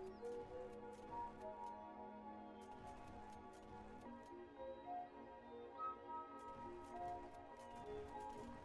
Thank you.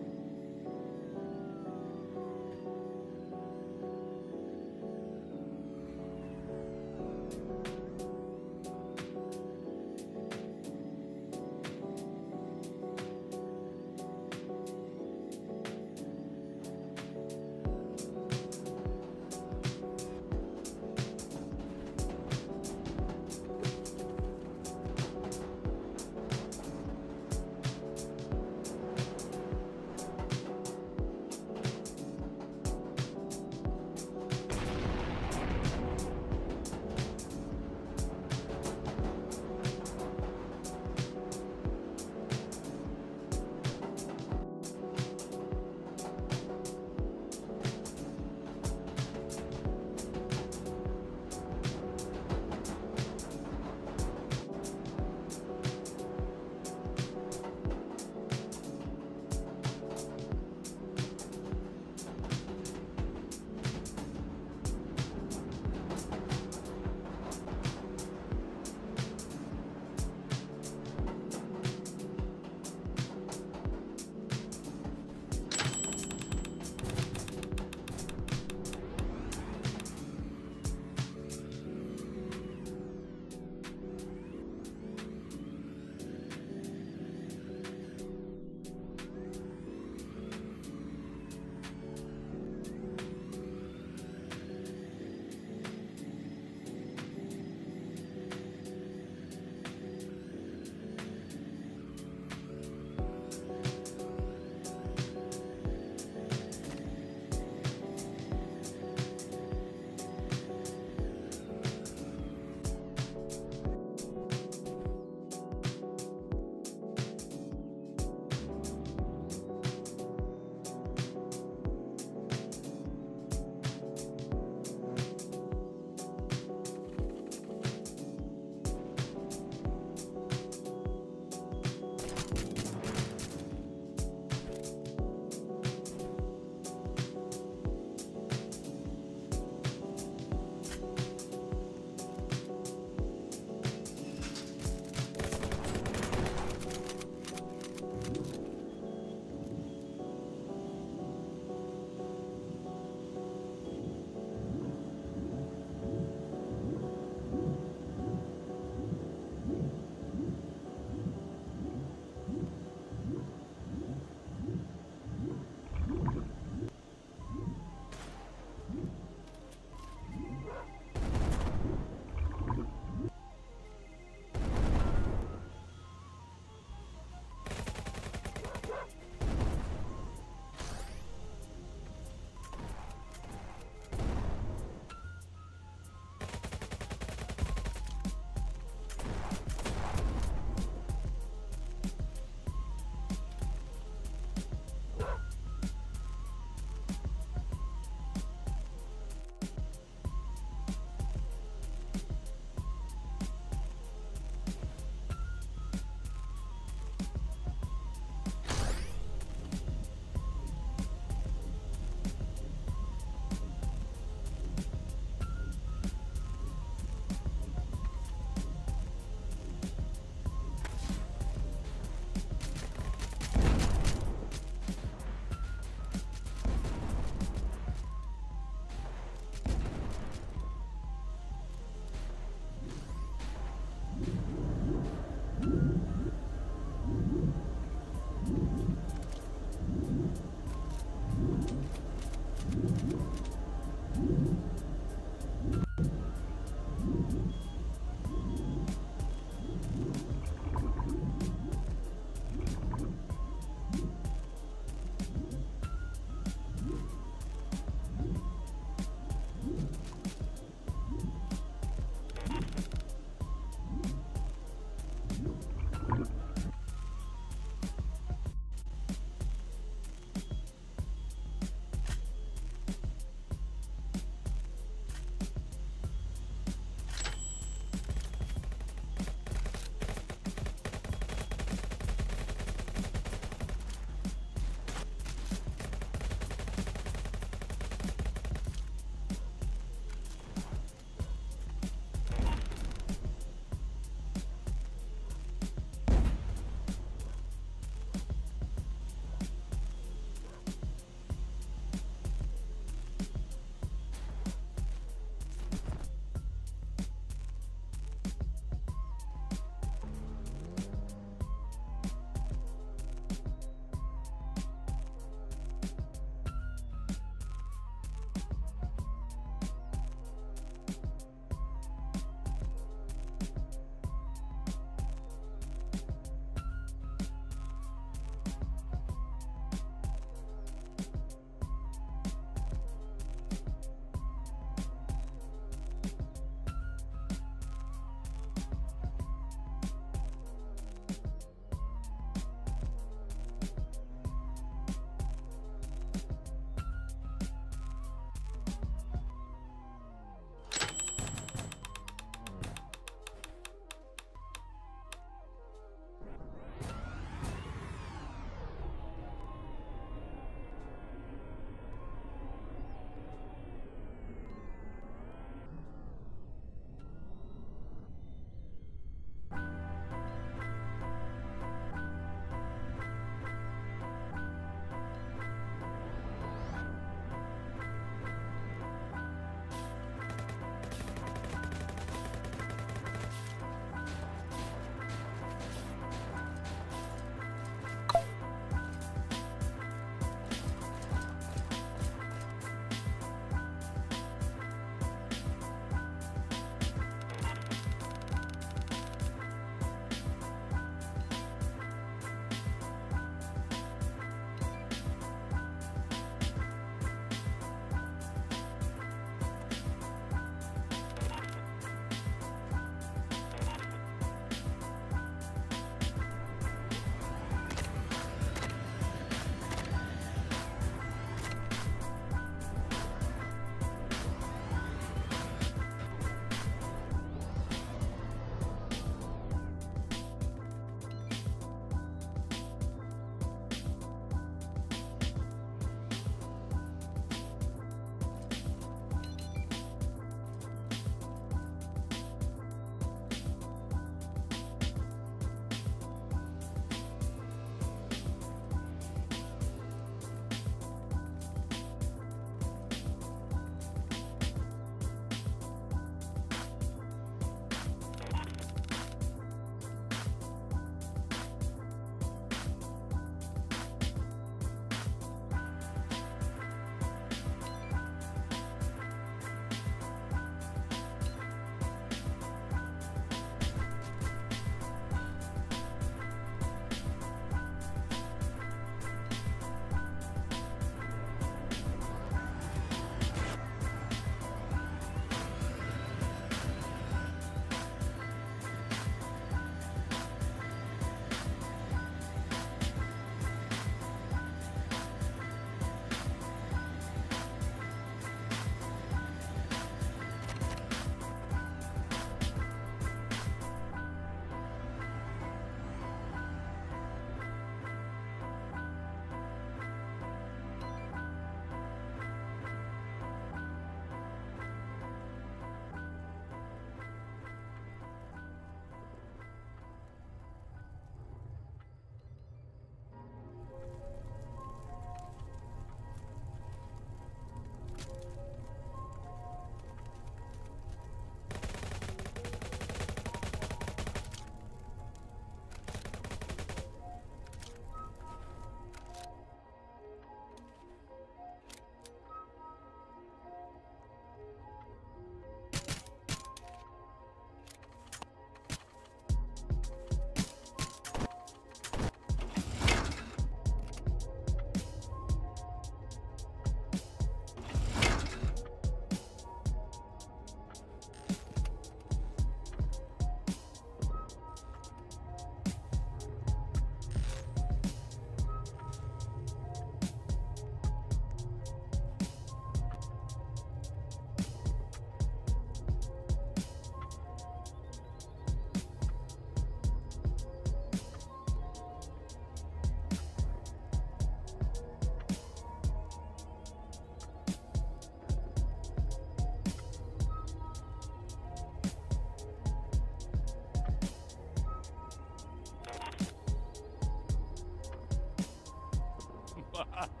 Ha ha ha!